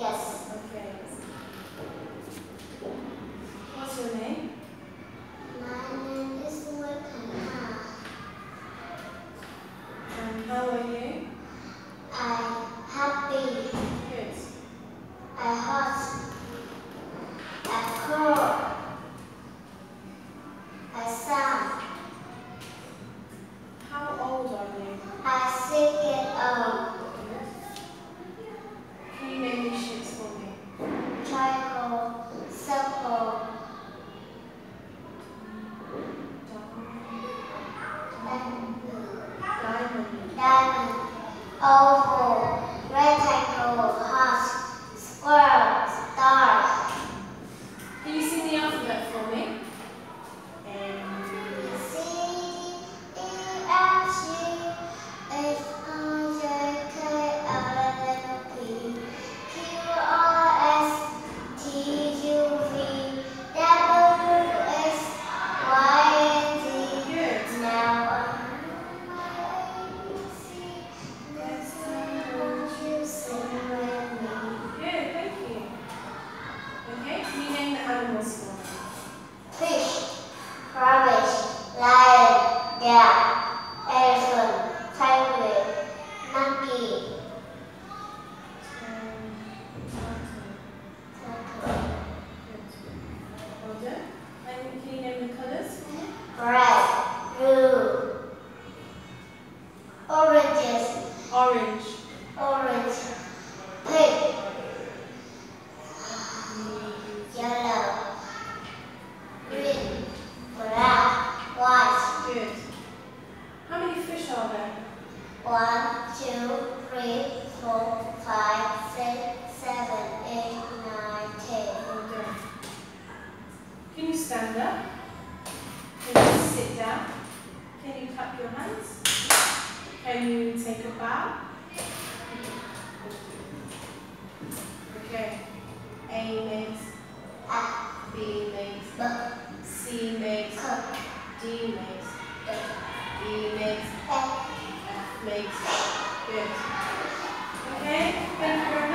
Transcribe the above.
Yes. Okay. What's your name? My name is Nguyễn Khánh And how are you? Oval, can you name the colours for me? Red, blue, oranges, Orange. orange, pink, yellow, green, black, white. Good. How many fish are there? One, two, three, four, five, stand up? Can you sit down? Can you clap your hands? Can you take a bow? Okay. A makes, A, B makes, B, C makes, K, D makes, D, E makes, F. F makes. Good. Okay.